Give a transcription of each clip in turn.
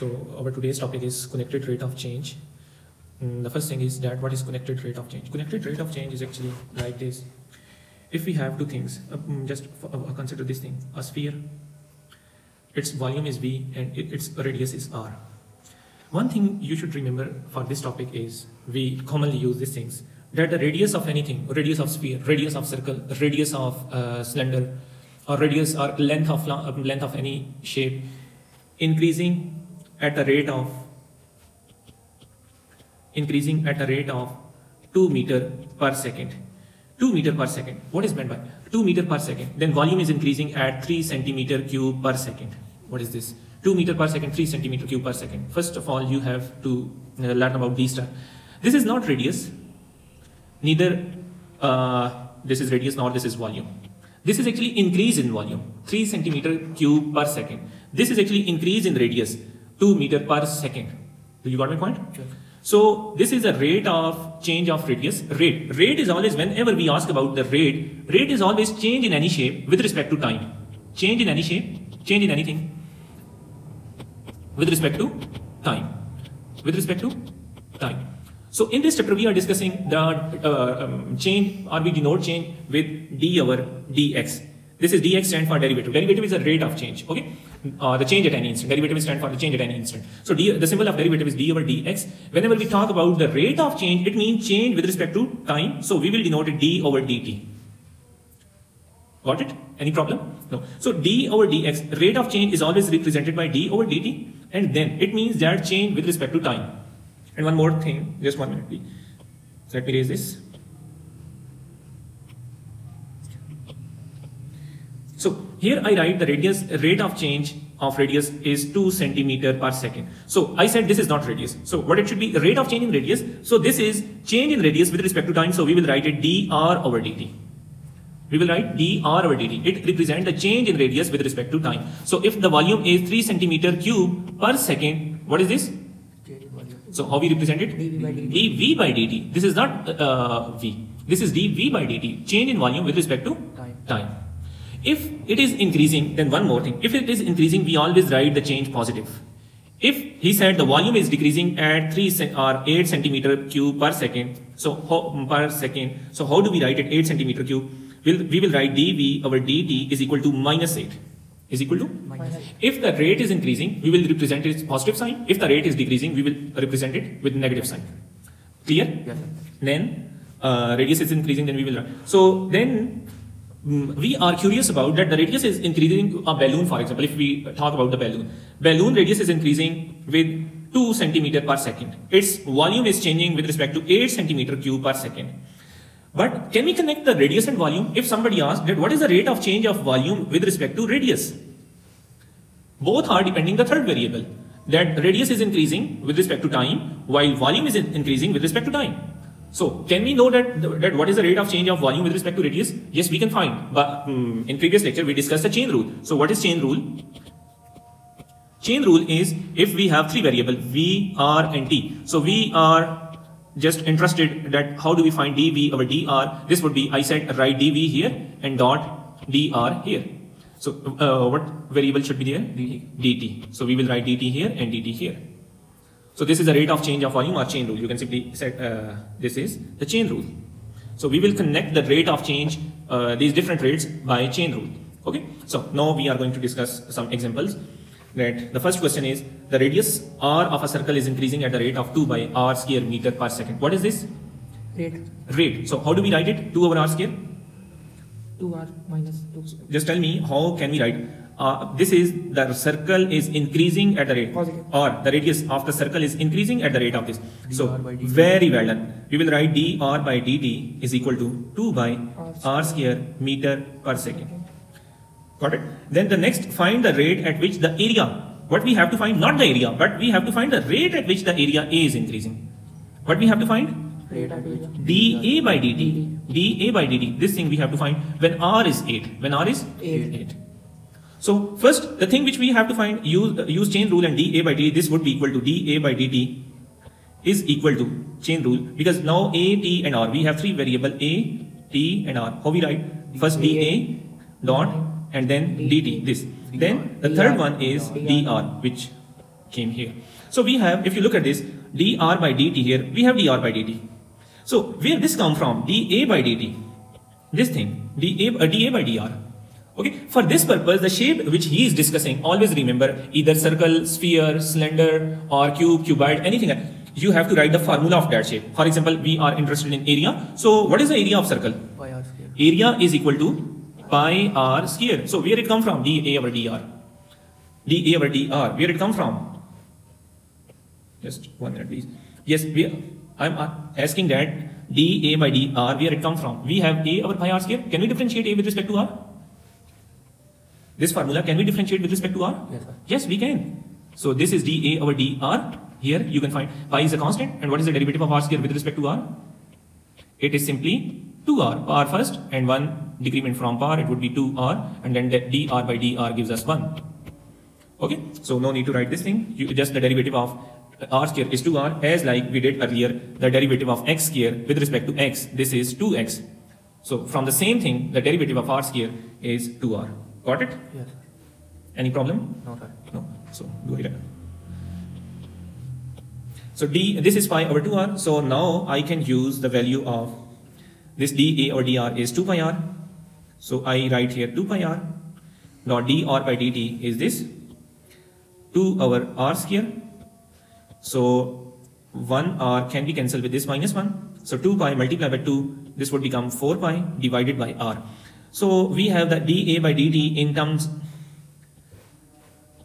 So our today's topic is connected rate of change. Mm, the first thing is that what is connected rate of change? Connected rate of change is actually like this. If we have two things, uh, mm, just uh, consider this thing, a sphere, its volume is V and it, its radius is R. One thing you should remember for this topic is we commonly use these things that the radius of anything, radius of sphere, radius of circle, radius of uh, cylinder, or radius or length of uh, length of any shape increasing at the rate of increasing at a rate of 2 meter per second. 2 meter per second. What is meant by 2 meter per second? Then volume is increasing at 3 centimeter cube per second. What is this? 2 meter per second 3 centimeter cube per second. First of all you have to learn about d star this is not radius. Neither uh, this is radius nor this is volume. This is actually increase in volume. 3 centimeter cube per second. This is actually increase in radius 2 meter per second. Do you got my point? Sure. So this is a rate of change of radius. Rate. Rate is always, whenever we ask about the rate, rate is always change in any shape with respect to time. Change in any shape, change in anything with respect to time. With respect to time. So in this chapter, we are discussing the uh, um, change or we denote change with d over dx. This is dx stand for derivative. Derivative is a rate of change. Okay uh, the change at any instant. Derivative is stand for the change at any instant. So d, the symbol of derivative is d over dx. Whenever we talk about the rate of change, it means change with respect to time. So we will denote it d over dt. Got it? Any problem? No. So d over dx, rate of change is always represented by d over dt. And then it means that change with respect to time. And one more thing, just one minute please. Let me raise this. Here I write the radius rate of change of radius is 2 centimeter per second. So I said this is not radius. So what it should be rate of change in radius. So this is change in radius with respect to time. So we will write it dr over dt. We will write dr over dt. It represents the change in radius with respect to time. So if the volume is 3 centimeter cube per second, what is this? So how we represent it? dv by dt. This is not uh, v. This is dv by dt. Change in volume with respect to time. time. If it is increasing, then one more thing. If it is increasing, we always write the change positive. If he said the volume is decreasing at 3 or 8 centimeter cube per second, so how, per second, so how do we write it 8 centimeter cube? We'll, we will write dv over dt is equal to minus 8 is equal to minus 8. If the rate is increasing, we will represent its positive sign. If the rate is decreasing, we will represent it with negative sign. Clear? Yes. Then uh, radius is increasing, then we will. Write. So then Mm, we are curious about that the radius is increasing a balloon for example if we talk about the balloon. Balloon radius is increasing with 2 centimeter per second. Its volume is changing with respect to 8 centimeter cube per second. But can we connect the radius and volume? If somebody asks that what is the rate of change of volume with respect to radius? Both are depending the third variable that radius is increasing with respect to time while volume is increasing with respect to time so can we know that, that what is the rate of change of volume with respect to radius? Yes, we can find. But um, in previous lecture, we discussed the chain rule. So what is chain rule? Chain rule is if we have three variables, V, R and T. So we are just interested that how do we find dV over dr? This would be, I said write dV here and dot dr here. So uh, what variable should be there? dt. So we will write dt here and dt here. So this is the rate of change of volume or chain rule. You can simply say uh, this is the chain rule. So we will connect the rate of change, uh, these different rates by chain rule. Okay. So now we are going to discuss some examples. That the first question is the radius r of a circle is increasing at the rate of 2 by r square meter per second. What is this? Rate. Rate. So how do we write it? 2 over r square? 2r minus 2. Just tell me how can we write uh, this is the circle is increasing at the rate Positive. or the radius of the circle is increasing at the rate of this. So very well done. We will write dr by dt is equal to 2 by r square meter per second. Got it? Then the next find the rate at which the area. What we have to find not the area but we have to find the rate at which the area A is increasing. What we have to find? Rate at which. dA by dt. dA by dt. This thing we have to find when r is 8. When r is 8. 8. So first, the thing which we have to find, use, uh, use chain rule and dA by dt, this would be equal to dA by dt is equal to chain rule because now A, T and R, we have three variable A, T and R. How we write? First dA dot and then dt, this. Then the third one is dr, which came here. So we have, if you look at this, dr by dt here, we have dr by dt. So where this come from? dA by dt. This thing, dA, uh, dA by dr. Okay, for this purpose, the shape which he is discussing, always remember either circle, sphere, cylinder, or cube, cuboid, anything. You have to write the formula of that shape. For example, we are interested in area. So what is the area of circle? Pi r square. Area is equal to pi r square. So where it come from? dA over dr. dA over dr. Where it come from? Just one minute, please. Yes, we, I'm asking that dA by dr, where it come from? We have A over pi r square. Can we differentiate A with respect to r? This formula, can we differentiate with respect to r? Yes, sir. Yes, we can. So this is dA over dr. Here you can find pi is a constant. And what is the derivative of r square with respect to r? It is simply 2r, power first, and 1 decrement from power, it would be 2r, and then the dr by dr gives us 1. Okay, so no need to write this thing, you, just the derivative of r square is 2r, as like we did earlier, the derivative of x square with respect to x, this is 2x. So from the same thing, the derivative of r square is 2r. Got it? Yes. Any problem? No, sir. No. So go ahead. So d, this is pi over 2r. So now I can use the value of this dA or dr is 2 pi r. So I write here 2 pi r. Now dr by dt is this 2 over r square. So 1 r can be cancelled with this minus 1. So 2 pi multiplied by 2, this would become 4 pi divided by r. So we have the dA by dt in terms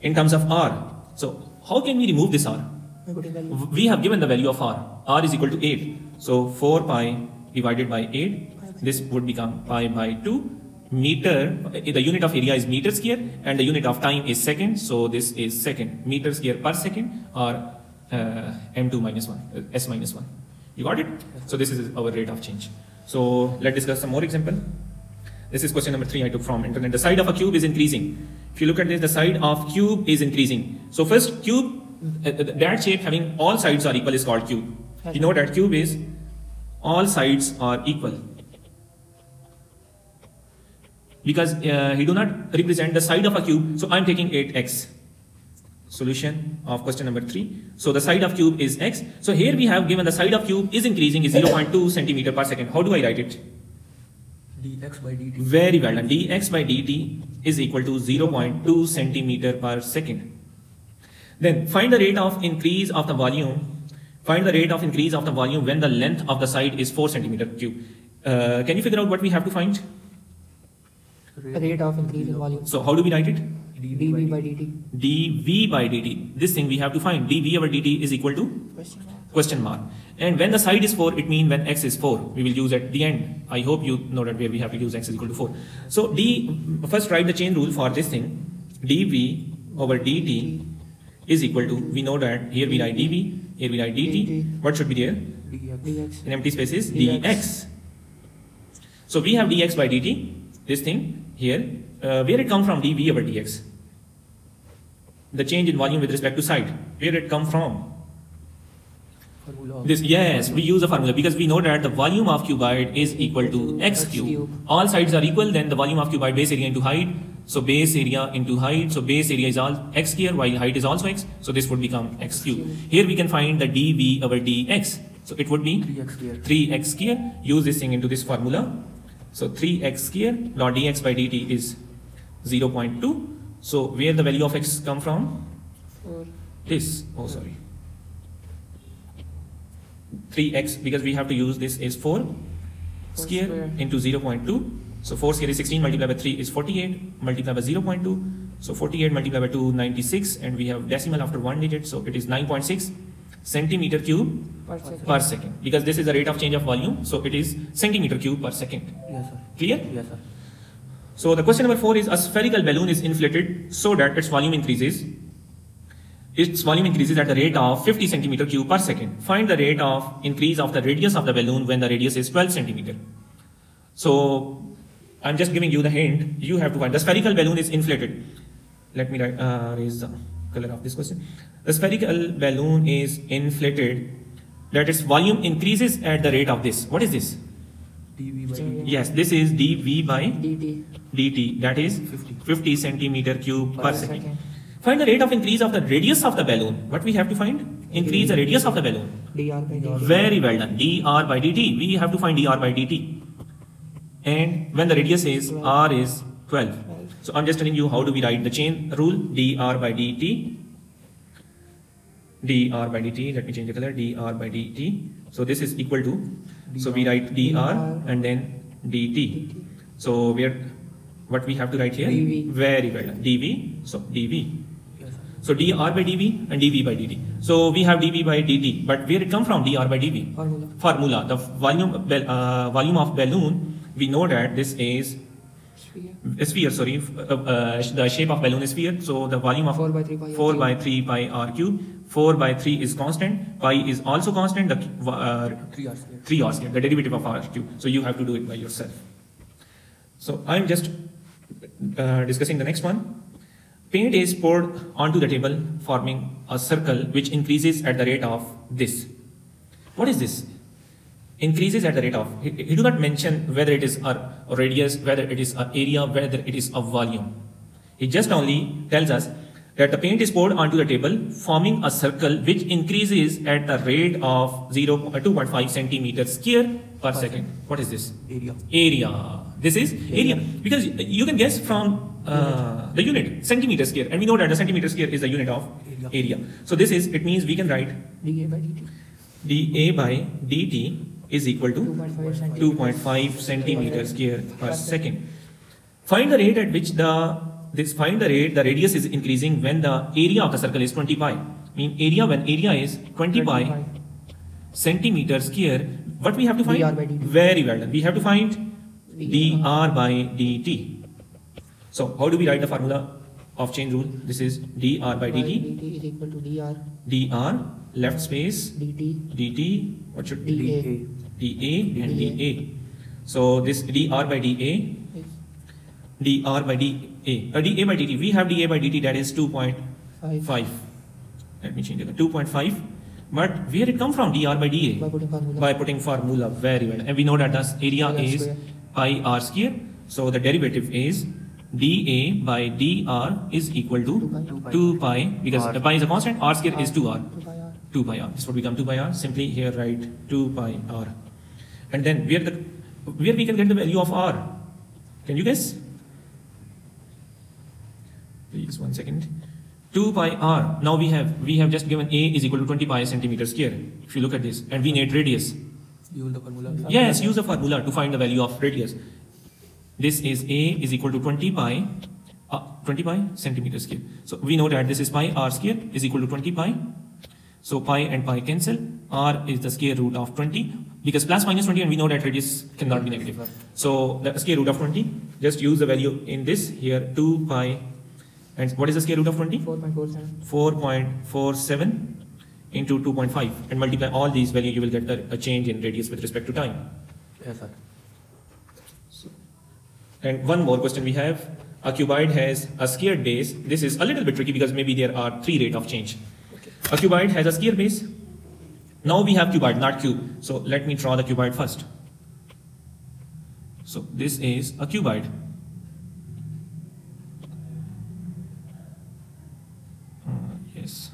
in terms of r. So how can we remove this r? By putting value. We have given the value of r. r is equal to 8. So 4 pi divided by 8, this would become pi by 2 meter. The unit of area is meter square and the unit of time is second. So this is second meter square per second or m2 minus 1, uh, s minus 1. You got it? So this is our rate of change. So let's discuss some more example. This is question number three I took from internet. The side of a cube is increasing. If you look at this, the side of cube is increasing. So first cube, uh, uh, that shape having all sides are equal is called cube. You know that cube is all sides are equal. Because uh, he do not represent the side of a cube, so I'm taking 8x. Solution of question number 3. So the side of cube is x. So here we have given the side of cube is increasing is 0.2 centimeter per second. How do I write it? dx by dt. Very well done. dx by dt is equal to 0.2 centimeter per second. Then find the rate of increase of the volume. Find the rate of increase of the volume when the length of the side is 4 centimeter cube. Uh, can you figure out what we have to find? The rate of increase in volume. So how do we write it? Dv by dt. dv by dt. This thing we have to find. dv over dt is equal to Question mark. question mark. And when the side is 4, it means when x is 4. We will use at the end. I hope you know that where we have to use x is equal to 4. So d, first write the chain rule for this thing. dv over dt is equal to, we know that here we write dv, here we write dt. dt. What should be there? dx. dx. In empty space is dx. dx. So we have dx by dt, this thing here. Uh, where it come from dv over dx? The change in volume with respect to side. Where it come from? This yes, we use a formula because we know that the volume of cuboid is equal to x cube. All sides are equal, then the volume of cuboid base area into height. So base area into height. So base area is all x here, while height is also x. So this would become x cube. Here we can find the dv over dx. So it would be 3x square. 3x square. Use this thing into this formula. So 3x square log dx by dt is 0.2. So where the value of x come from? Four. This. Oh, sorry. 3x because we have to use this is 4 square square. into 0.2. So 4 square is 16 multiplied by 3 is 48 multiplied by 0.2. So 48 multiplied by 2 96 and we have decimal after one digit so it is 9.6 centimeter cube Per second. per second because this is the rate of change of volume so it is centimeter cube per second. Yes, sir. Clear? Yes, sir. So the question number four is a spherical balloon is inflated so that its volume increases. Its volume increases at the rate of 50 centimeter cube per second. Find the rate of increase of the radius of the balloon when the radius is 12 centimeter. So I'm just giving you the hint. You have to find the spherical balloon is inflated. Let me uh, raise the color of this question. The spherical balloon is inflated that its volume increases at the rate of this. What is this? Dv by dt. Yes, this is dv by dt. dt that is 50. 50 centimeter cube per, Per second. second. Find the rate of increase of the radius of the balloon. What we have to find? Increase the radius of the balloon. dr by dt. Very well done. dr by dt. We have to find dr by dt. And when the radius is r is 12. So I'm just telling you how do we write the chain rule dr by dt. dr by dt. Let me change the color. dr by dt. So this is equal to. So we write dr and then dt. So we are what we have to write here. dv. Very well dv. So dv. So dr by dv and dv by dt. So we have dv by dt, but where it come from? dr by dv. Formula. Formula. The volume uh, volume of balloon. We know that this is Sphere. sphere. Sorry, uh, uh, the shape of balloon is sphere. So the volume of 4 by 3 pi. 4 by 3 pi r cube. 4 by 3 is constant. Pi is also constant. The uh, 3 r square. 3 r square, the derivative of r cube. So you have to do it by yourself. So I'm just uh, discussing the next one. Paint is poured onto the table, forming a circle which increases at the rate of this. What is this? Increases at the rate of. He, he do not mention whether it is a radius, whether it is a area, whether it is a volume. He just only tells us that the paint is poured onto the table, forming a circle which increases at the rate of 0, uh, 2.5 centimeters square per second. What is this? Area. area. This is area. Because you can guess from uh, the unit, centimeter square. And we know that the centimeter square is the unit of Area. So this is, it means we can write dA by dt. dA by dt is equal to 2.5 centimeters. 2.5 centimeter square per second. Find the rate at which the this find the rate the radius is increasing when the area of the circle is 20 pi. Mean area when area is 20 pi centimeter square. What we have to find? dr by dt. Very well done. We have to find dr. by dt. So how do we write the formula of chain rule? This is dr by dt. dt is equal to dr dr left space dt dt. What should be? dA. dA and dA. So this dr by dA, dr by dA, uh, dA by dt. We have dA by dt that is 2.5. 5 Let me change it. 2.5. But where it come from? dr by dA. by putting formula. By putting formula very well. And we know that the area R is square. pi r square. So the derivative is dA by dr is equal to 2 pi. 2 pi because R. pi is a constant. R square is 2r. 2 pi r. 2 pi r. This would become 2 pi r. Simply here write 2 pi r. And then where the where we can get the value of r? Can you guess? Please one second. 2 pi r. Now we have we have just given a is equal to 20 pi centimeter square. If you look at this, and we need radius. Use the formula. Yes, use the formula to find the value of radius. This is a is equal to 20 pi, uh, 20 pi centimeter square. So we know that this is pi r square is equal to 20 pi. So pi and pi cancel. R is the square root of 20 because plus minus 20 and we know that radius cannot be negative. So the square root of 20, just use the value in this here 2 pi and what is the square root of 20? 4.47. 4.47 into 2.5 and multiply all these values you will get a, a change in radius with respect to time. Yes, sir. And one more question we have. A cuboid has a square base. This is a little bit tricky because maybe there are three rate of change. Okay. A cuboid has a square base. Now we have cuboid, not cube. So let me draw the cuboid first. So this is a cuboid. Uh, yes.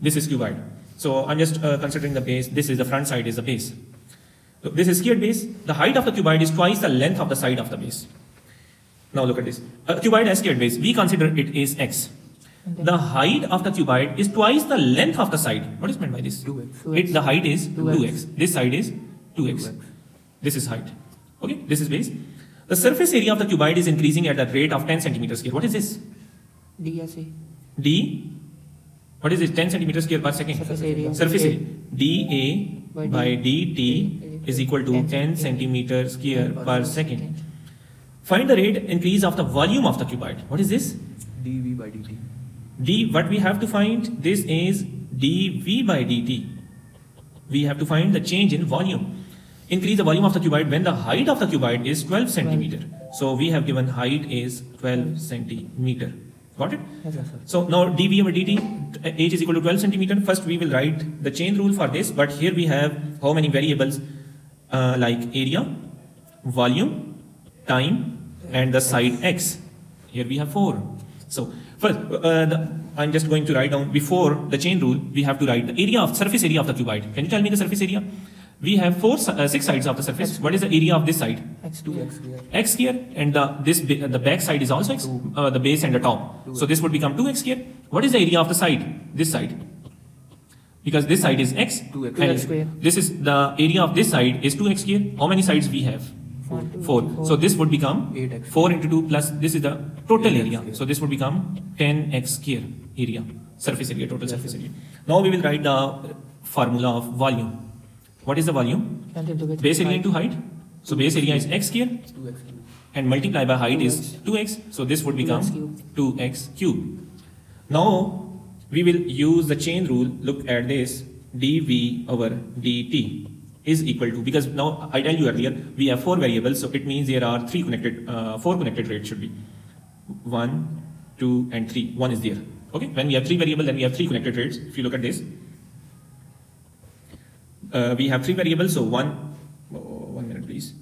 This is cuboid. So I'm just uh, considering the base. This is the front side is the base. So this is squared base. The height of the cuboid is twice the length of the side of the base. Now look at this. A cuboid has squared base. We consider it is x. Then The height of the cuboid is twice the length of the side. What is meant by this? 2x. It, the height is 2x. 2x. This side is 2x. 2x. This is height. Okay, this is base. The surface area of the cuboid is increasing at the rate of 10 centimeters square. What is this? DSA. D. What is this? 10 centimeters square per second. Surface area. Surface area. dA By by dt is equal to 10 centimeter square Per per second. Find the rate increase of the volume of the cuboid. What is this? dV by dt. d. What we have to find? This is dV by dt. We have to find the change in volume. Increase the volume of the cuboid when the height of the cuboid is 12 centimeter. So we have given height is 12 centimeter. Got it? Yes, sir. So now dV over dt, uh, h is equal to 12 centimeter. First we will write the chain rule for this, but here we have how many variables uh, like area, volume, time, and the side x. Here we have four. So First, uh, the, I'm just going to write down before the chain rule, we have to write the area of surface area of the cuboid. Can you tell me the surface area? We have four, uh, six sides of the surface. What is the area of this side? X2. 2x here. X here, and the this the back side is also X, uh, the base and the top. So this would become 2X here. What is the area of the side? This side. Because this side is X. 2x. 2x square. This is the area of this side is 2X here. How many sides we have? One, two, Four. three, four. So this would become 8x. 4 into 2 plus this is the total 8x area. square. So this would become 10x square area, surface area, total surface area. Now we will write the formula of volume. What is the volume? Base area into height. So base area is x square and multiply by height is 2x. So this would become 2x cube. 2x cube. Now we will use the chain rule. Look at this dv over dt is equal to because now I tell you earlier we have four variables so it means there are three connected uh, four connected rates should be one two and three one is there okay when we have three variables then we have three connected rates if you look at this uh, we have three variables so one oh, one minute please.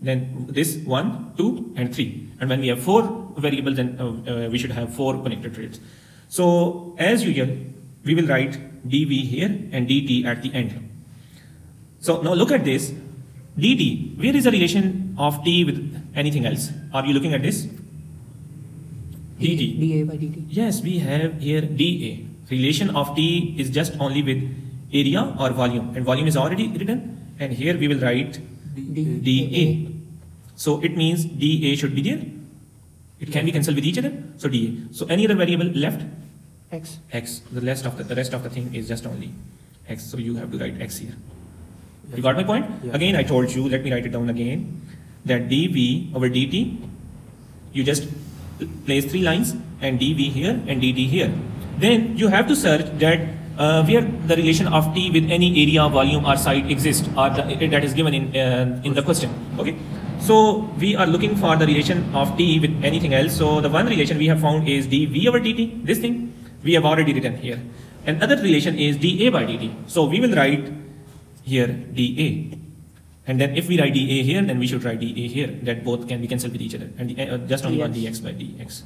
Then this one two and three. And when we have four variables then uh, uh, we should have four connected rates so as usual we will write dv here and dt at the end. So now look at this. dt where is the relation of t with anything else? Are you looking at this? Dt dA by dt. Yes, we have here dA. Relation of T is just only with area or volume, and volume is already written. And here we will write D- dA. So it means dA should be there. It can be cancelled with each other. So dA. So any other variable left? X. X. The rest of the, the rest of the thing is just only X. So you have to write X here. You got my point? Yeah. Again, I told you, let me write it down again, that dV over dt, you just place three lines and dV here and dt here. Then you have to search that uh, where the relation of t with any area, volume or site exists or the, that is given in, uh, in the question. Okay. So we are looking for the relation of t with anything else. So the one relation we have found is dV over dt, this thing we have already written here. Another relation is dA by dt. So we will write here dA. And then if we write dA here, then we should write dA here. That both can be cancelled with each other. And the, uh, just only one Dx. dx by dx.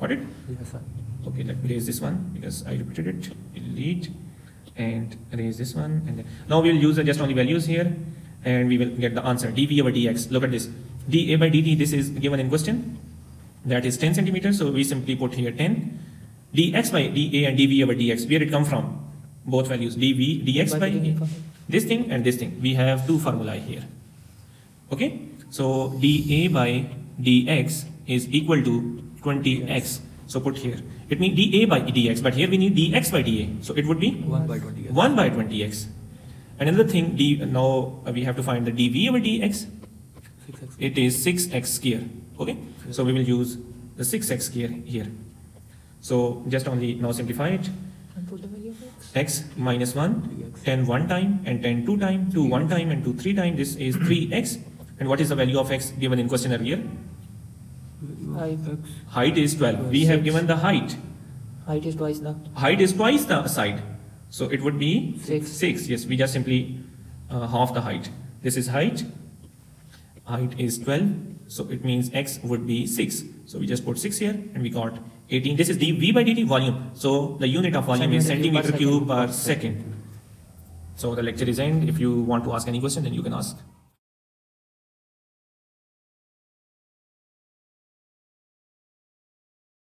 Got it? Yes, sir. Okay, let me erase this one because I repeated it. Delete and erase this one. And now we'll use the just only values here and we will get the answer dv over dx. Look at this. dA by dt, this is given in question. That is 10 centimeters. So we simply put here 10. dx by dA and dv over dx. Where it come from? Both values. dv, dx by it this thing and this thing. We have two formulae here. Okay, so dA by dx is equal to 20x. So put here. It means dA by dx, but here we need dx by dA. So it would be 1 by 20. 1 by 20x. Another thing, d, now uh, we have to find the dv over dx. 6x. It is 6x square. Okay, so we will use the 6x square here. So just only now simplify it. And put the value of X. x minus 1 3x. 10 one time and 10 two time 2 one time and 2 three time this is 3x and what is the value of x given in question earlier Height. Height is 12 we have given the height. Height is twice the height is twice the side. So it would be Six. 6 yes we just simply uh, half the height. This is height. Height is 12 so it means x would be 6 so we just put 6 here and we got 18 this is dv by dt volume. So the unit of volume is Centimeter cube per second. So the lecture is end. If you want to ask any question then you can ask